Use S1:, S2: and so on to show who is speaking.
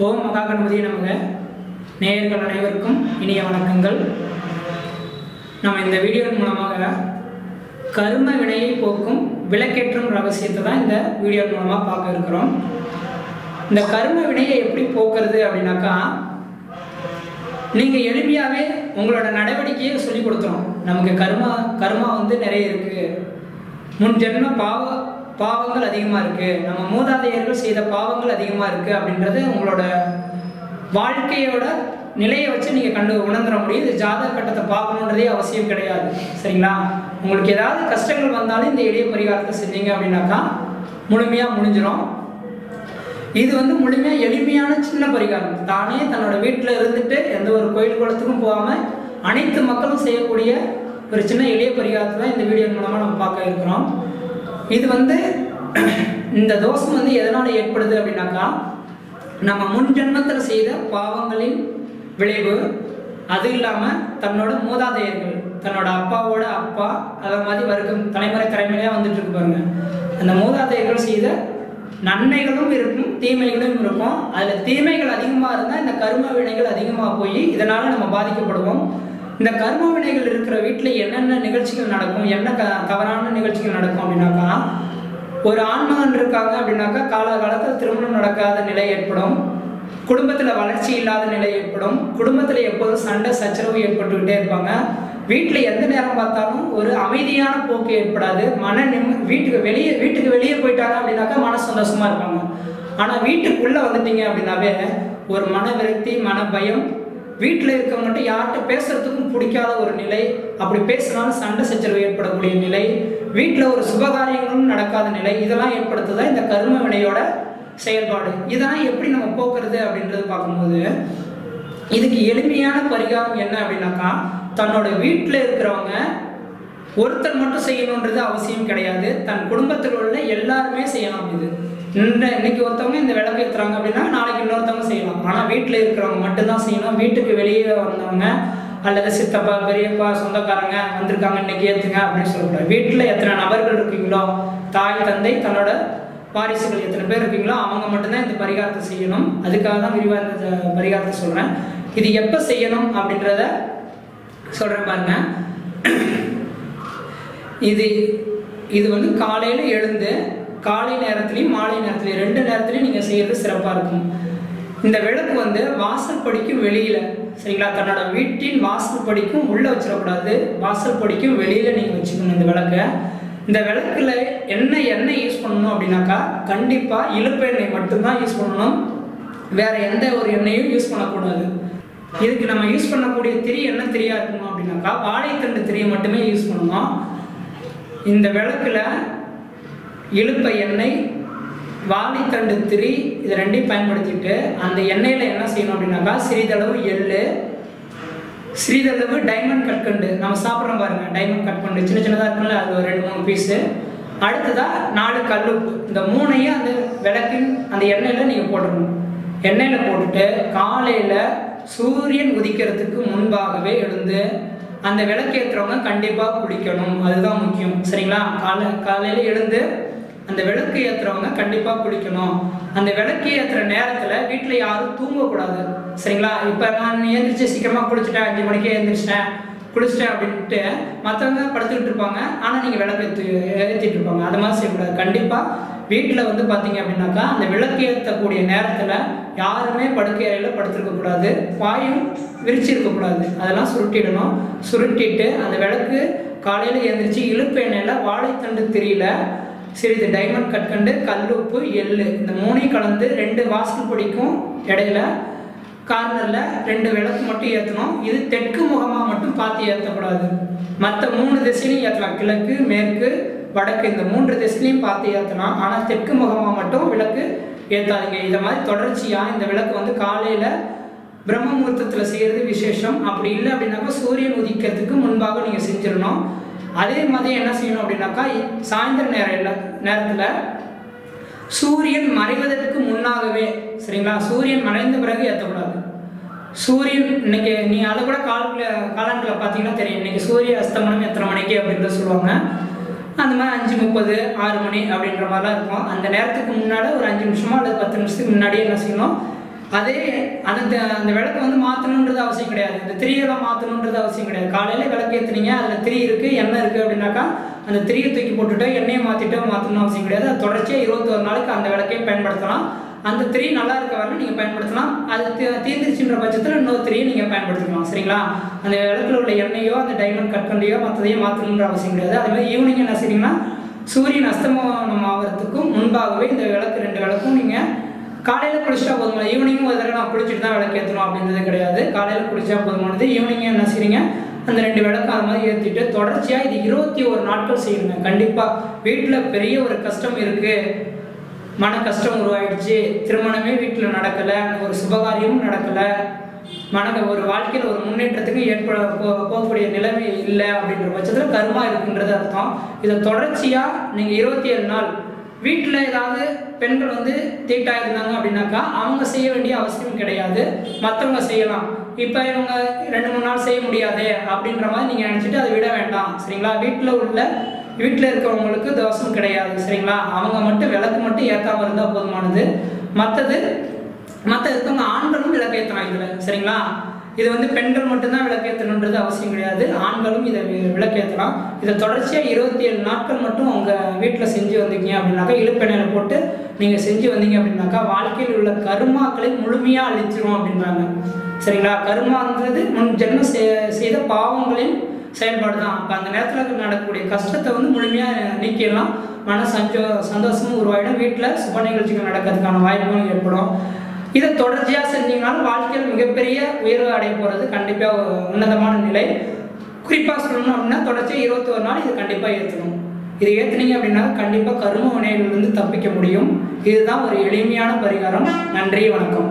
S1: ஓம் மகா கணபதி நமக. நேயர்கள் அனைவருக்கும் இனிய வணக்கங்கள். நம்ம இந்த வீடியோவின் மூலமாக கர்ம வினையை போக்கும் விளக்கேற்றும் ரகசியத்தை தான் இந்த வீடியோ மூலமாக பார்க்க இருக்கிறோம். இந்த கர்ம வினையை எப்படி போக்குறது அப்படின்னாக்கா நீங்கள் எளிமையாகவே உங்களோட நடவடிக்கையை சொல்லி கொடுத்துரும் நமக்கு கர்மா கர்மா வந்து நிறைய இருக்குது முன் ஜென்ம பாவ பாவங்கள் அதிகமாக இருக்குது நம்ம மூதாதையர்கள் செய்த பாவங்கள் அதிகமாக இருக்குது அப்படின்றது உங்களோட வாழ்க்கையோட நிலையை வச்சு நீங்கள் கண்டு உணர்ந்துட முடியும். இது ஜாதக கட்டத்தை பார்க்கணுன்றதே அவசியம் கிடையாது. சரிங்களா? உங்களுக்கு ஏதாவது கஷ்டங்கள் வந்தாலும் இந்த எளிய பரிகாரத்தை செஞ்சீங்க அப்படின்னாக்கா முழுமையாக முடிஞ்சிடும் இது வந்து முழுமையாக எளிமையான சின்ன பரிகாரம். தானே தன்னோட வீட்டில் இருந்துட்டு எந்த ஒரு கோயில் குளத்துக்கும் போகாமல் அனைத்து மக்களும் செய்யக்கூடிய ஒரு சின்ன எளிய பரிகாரத்தை தான் இந்த வீடியோ மூலமாக நம்ம பார்க்க இருக்கிறோம். இது வந்து இந்த தோஷம் வந்து எதனால் ஏற்படுது அப்படின்னாக்கா நம்ம முன் ஜென்மத்தில் செய்த பாவங்களின் விளைவு அது இல்லாமல் தன்னோட மூதாதையர்கள் தன்னோட அப்பாவோட அப்பா அதை மாதிரி வரைக்கும் தலைமுறை தலைமுறையாக வந்துட்டு இருக்கு பாருங்க. அந்த மூதாதையர்கள் செய்த நன்மைகளும் இருக்கும் தீமைகளும் இருக்கும். அதில் தீமைகள் அதிகமாக இருந்தால் இந்த கரும வினைகள் அதிகமாக போய் இதனால் நம்ம பாதிக்கப்படுவோம். இந்த கர்ம வினைகள் இருக்கிற வீட்டில் என்னென்ன நிகழ்ச்சிகள் நடக்கும்? என்ன க தவறான நிகழ்ச்சிகள் நடக்கும் அப்படின்னாக்கா ஒரு ஆண்மகன் இருக்காங்க அப்படின்னாக்கா காலகாலத்தில் திருமணம் நடக்காத நிலை ஏற்படும். குடும்பத்தில் வளர்ச்சி இல்லாத நிலை ஏற்படும். குடும்பத்தில் எப்போதும் சண்டை சச்சரவு ஏற்பட்டுக்கிட்டே இருப்பாங்க. வீட்டில் எந்த நேரம் பார்த்தாலும் ஒரு அமைதியான போக்கு ஏற்படாது. மன நிம்ம வீட்டுக்கு வெளியே வீட்டுக்கு வெளியே போயிட்டாங்க அப்படின்னாக்கா மன சந்தோஷமா இருப்பாங்க. ஆனால் வீட்டுக்குள்ளே வந்துட்டீங்க அப்படின்னாவே ஒரு மன விரக்தி மன பயம் வீட்டில் இருக்கவங்ககிட்ட யார்கிட்ட பேசுறதுக்கும் பிடிக்காத ஒரு நிலை அப்படி பேசினாலும் சண்டை சச்சரவு ஏற்படக்கூடிய நிலை வீட்டில் ஒரு சுபகாரியங்களும் நடக்காத நிலை இதெல்லாம் ஏற்படுத்துதான் இந்த கரும வினையோட செயல்பாடு? இதெல்லாம் எப்படி நம்ம போக்குறது அப்படின்றது பார்க்கும்போது இதுக்கு எளிமையான பரிகாரம் என்ன அப்படின்னாக்கா தன்னோட வீட்டில் இருக்கிறவங்க ஒருத்தர் மட்டும் செய்யணுன்றது அவசியம் கிடையாது. தன் குடும்பத்தில் உள்ள எல்லாருமே செய்யலாம் இது. நின்று இன்னைக்கு ஒருத்தவங்க இந்த விளக்கு ஏற்றுறாங்க அப்படின்னா நாளைக்கு இன்னொருத்தவங்க செய்யலாம். ஆனால் வீட்டில் இருக்கிறவங்க மட்டும்தான் செய்யணும். வீட்டுக்கு வெளியே வந்தவங்க அல்லது சித்தப்பா பெரியப்பா சொந்தக்காரங்க வந்திருக்காங்க இன்னைக்கு ஏற்றுங்க அப்படின்னு சொல்லக்கூடாது. வீட்டில் எத்தனை நபர்கள் இருக்கீங்களோ தாய் தந்தை தன்னோட வாரிசுகள் எத்தனை பேர் இருக்கீங்களோ அவங்க மட்டும்தான் இந்த பரிகாரத்தை செய்யணும். அதுக்காக தான் விரிவாக இந்த பரிகாரத்தை சொல்கிறேன் இது எப்போ செய்யணும் அப்படின்றத சொல்கிறேன் பாருங்க. இது இது வந்து காலையில் எழுந்து காலை நேரத்துலையும் மாலை நேரத்துலையும் ரெண்டு நேரத்துலையும் நீங்கள் செய்கிறது சிறப்பாக இருக்கும். இந்த விளக்கு வந்து வாசல் படிக்கும் வெளியில் சரிங்களா? தன்னோட வீட்டின் வாசல் படிக்கும் உள்ளே வச்சிடக்கூடாது. வாசல் படிக்கும் வெளியில் நீங்கள் வச்சுக்கணும் இந்த விளக்கை. இந்த விளக்கில் என்ன எண்ணெய் யூஸ் பண்ணணும் அப்படின்னாக்கா கண்டிப்பாக இழுப்பு எண்ணெய் மட்டும்தான் யூஸ் பண்ணணும். வேறு எந்த ஒரு எண்ணெயும் யூஸ் பண்ணக்கூடாது. இதுக்கு நம்ம யூஸ் பண்ணக்கூடிய திரி என்ன திரியா இருக்கணும் அப்படின்னாக்கா வாழைத்தண்டு திரியை மட்டுமே யூஸ் பண்ணணும். இந்த விளக்குல இழுப்ப எண்ணெய் வாழைத்தண்டு திரி இது ரெண்டையும் பயன்படுத்திட்டு அந்த எண்ணெயில் என்ன செய்யணும் அப்படின்னாக்கா சிறிதளவு எள்ளு சிறிதளவு டைமண்ட் கற்கண்டு நம்ம சாப்பிட்றோம் பாருங்க டைமண்ட் கற்கண்டு சின்ன சின்னதாக இருக்குல்ல அது ஒரு ரெண்டு மூணு பீஸு அடுத்ததாக நாலு கல்லுப்பு. இந்த மூணையும் அந்த விளக்கின் அந்த எண்ணெயில் நீங்கள் போட்டுடணும் எண்ணெயில் போட்டுட்டு காலையில் சூரியன் உதிக்கிறதுக்கு முன்பாகவே எழுந்து அந்த விளக்கேற்றுறவங்க கண்டிப்பாக குளிக்கணும். அதுதான் முக்கியம். சரிங்களா? காலை காலையில் எழுந்து அந்த விளக்கு ஏற்றுறவங்க கண்டிப்பாக குளிக்கணும். அந்த விளக்கு ஏற்றுற நேரத்தில் வீட்டில் யாரும் தூங்கக்கூடாது. சரிங்களா? இப்போ நான் எழுந்திரிச்சு சீக்கிரமாக குளிச்சுட்டேன் அஞ்சு மணிக்கே எழுந்திரிச்சிட்டேன் குளிச்சிட்டேன் அப்படின்ட்டு மற்றவங்க படுத்துக்கிட்டு இருப்பாங்க. ஆனால் நீங்கள் விளக்கு ஏற்று ஏற்றிட்டு இருப்பாங்க. அது மாதிரி செய்யக்கூடாது. கண்டிப்பாக வீட்டில் வந்து பார்த்தீங்க அப்படின்னாக்கா அந்த விளக்கு ஏற்றக்கூடிய நேரத்தில் யாருமே படுக்கை அறையில் படுத்திருக்கக்கூடாது வாயும் விரிச்சிருக்கக்கூடாது அதெல்லாம் சுருட்டிடணும். சுருட்டிட்டு அந்த விளக்கு காலையில் எழுந்திரிச்சு இழுப்பு எண்ணெயில் வாழைத்தண்டு திரியில் சிறிது டைமண்ட் கற்கண்டு கல்லுப்பு எள்ளு. இந்த மூணையும் கலந்து ரெண்டு வாசல் பொடிக்கும் இடையில கார்னரில் ரெண்டு விளக்கு மட்டும் ஏற்றணும் இது தெற்கு முகமாக மட்டும் பார்த்து ஏற்றக்கூடாது மற்ற மூணு திசையிலையும் ஏற்றலாம் கிழக்கு மேற்கு வடக்கு. இந்த மூன்று திசையிலையும் பார்த்து ஏற்றலாம் ஆனால் தெற்கு முகமாக மட்டும் விளக்கு ஏற்றாதீங்க இதை மாதிரி தொடர்ச்சியாக இந்த விளக்கு வந்து காலையில் பிரம்ம முகூர்த்தத்தில் செய்கிறது விசேஷம். அப்படி இல்லை அப்படின்னாக்கா சூரியன் உதிக்கிறதுக்கு முன்பாக நீங்கள் செஞ்சிடணும். அதே மாதிரி என்ன செய்யணும் அப்படின்னாக்கா சாயந்தர நேரம் இல்லை நேரத்தில் சூரியன் மறைவதற்கு முன்னாகவே சரிங்களா? சூரியன் மறைந்த பிறகு ஏற்றக்கூடாது சூரியன் இன்னைக்கு நீங்கள் அதை கூட கால காலங்களில் பார்த்தீங்கன்னா தெரியும். இன்னைக்கு சூரிய அஸ்தமனம் எத்தனை மணிக்கு அப்படின்றத சொல்லுவாங்க. அந்த மாதிரி அஞ்சு முப்பது ஆறு மணி அப்படின்ற மாதிரிலாம் இருக்கும். அந்த நேரத்துக்கு முன்னால் ஒரு அஞ்சு நிமிஷமோ அல்லது பத்து நிமிஷத்துக்கு முன்னாடியே என்ன செய்யணும்? அதே அந்த அந்த விளக்கு வந்து மாற்றணுன்றது அவசியம் கிடையாது. இந்த திரியெல்லாம் மாற்றணுன்றது அவசியம் கிடையாது. காலையில் விளக்கு ஏற்றுனீங்க அதில் திரி இருக்குது எண்ணெய் இருக்குது அப்படின்னாக்கா அந்த திரியை தூக்கி போட்டுட்டோ எண்ணெயை மாற்றிட்டோ மாற்றணும்னு அவசியம் கிடையாது. அது தொடர்ச்சியாக இருபத்தொரு நாளுக்கு அந்த விளக்கே பயன்படுத்தலாம். அந்த திரி நல்லா இருக்க வரணும் நீங்கள் பயன்படுத்தலாம். அது தீ- பட்சத்தில் இன்னொரு திரியை நீங்கள் பயன்படுத்திக்கலாம். சரிங்களா? அந்த விளக்குல உள்ள எண்ணெயோ அந்த டைமண்ட் கற்கண்டையோ மற்றதையும் மாற்றணுன்ற அவசியம் கிடையாது. அதே மாதிரி ஈவினிங் என்ன செய்றீங்கன்னா சூரியன் அஸ்தமனம் ஆகிறதுக்கும் முன்பாகவே இந்த விளக்கு ரெண்டு விளக்கும் நீங்கள் காலையில் குளிச்சா போதுமான ஈவினிங் ஒரு தடவை நான் குளிச்சுட்டு தான் விளக்கு ஏற்றணும் அப்படின்றது கிடையாது. காலையில் குளிச்சா போதுமானது ஈவினிங் என்ன செய்றீங்க? அந்த ரெண்டு விளக்கு அது மாதிரி ஏற்றிட்டு தொடர்ச்சியாக இது இருபத்தி ஒரு நாட்கள் செய்யணுங்க. கண்டிப்பாக வீட்டில் பெரிய ஒரு கஷ்டம் இருக்குது மன கஷ்டம் உருவாயிடுச்சு. திருமணமே வீட்டில் நடக்கலை. ஒரு சுபகாரியமும் நடக்கலை. மன ஒரு வாழ்க்கையில் ஒரு முன்னேற்றத்துக்கு ஏற்பட போகக்கூடிய நிலைமை இல்லை அப்படின்ற பட்சத்தில் கருமா இருக்குன்றது அர்த்தம். இதை தொடர்ச்சியாக நீங்கள் இருபத்தி ஏழு நாள் வீட்டில் ஏதாவது பெண்கள் வந்து தீட்டாக இருந்தாங்க அப்படின்னாக்கா அவங்க செய்ய வேண்டிய அவசியம் கிடையாது. மற்றவங்க செய்யலாம். இப்போ இவங்க ரெண்டு மூணு நாள் செய்ய முடியாதே அப்படின்ற மாதிரி நீங்கள் நினச்சிட்டு அதை விட வேண்டாம். சரிங்களா? வீட்டில் உள்ள வீட்டில் இருக்கிறவங்களுக்கு தோஷம் கிடையாது. சரிங்களா? அவங்க மட்டும் விளக்கு மட்டும் ஏற்றாமல் இருந்தால் போதுமானது. மற்றது மற்ற இருக்கவங்க ஆண்களும் விளக்கு ஏற்றலாம் இதில். சரிங்களா? இது வந்து பெண்கள் மட்டும்தான் விளக்கேற்றணுன்றது அவசியம் கிடையாது. ஆண்களும் இதை விளக்கேற்றலாம். இதை தொடர்ச்சியாக இருபத்தி ஏழு நாட்கள் மட்டும் உங்கள் வீட்டில் செஞ்சு வந்தீங்க அப்படின்னாக்கா இழுப்பெண்ணையில் போட்டு நீங்கள் செஞ்சு வந்தீங்க அப்படின்னாக்கா வாழ்க்கையில் உள்ள கருமாக்களை முழுமையாக அழிச்சிரும் அப்படின்றாங்க. சரிங்களா? கருமாங்கிறது முன் ஜென்மம் செய்த பாவங்களின் செயல்பாடு தான் அப்போ அந்த நேரத்தில் நடக்கக்கூடிய கஷ்டத்தை வந்து முழுமையாக நீக்கிடலாம். மன சஞ்சோ சந்தோஷமும் உருவாயிடும். வீட்டில் சுப நிகழ்ச்சிகள் நடக்கிறதுக்கான வாய்ப்புகளும் ஏற்படும். இதை தொடர்ச்சியாக செஞ்சீங்கனாலும் வாழ்க்கையில் மிகப்பெரிய உயர்வு அடைய போகிறது கண்டிப்பாக உன்னதமான நிலை. குறிப்பாக சொல்லணும் அப்படின்னா தொடர்ச்சியாக இருபத்தி ஒரு நாள் இது கண்டிப்பாக ஏற்றணும். இது ஏற்றுனீங்க அப்படின்னா கண்டிப்பாக கரும வினையிலிருந்து தப்பிக்க முடியும். இதுதான் ஒரு எளிமையான பரிகாரம். நன்றி வணக்கம்.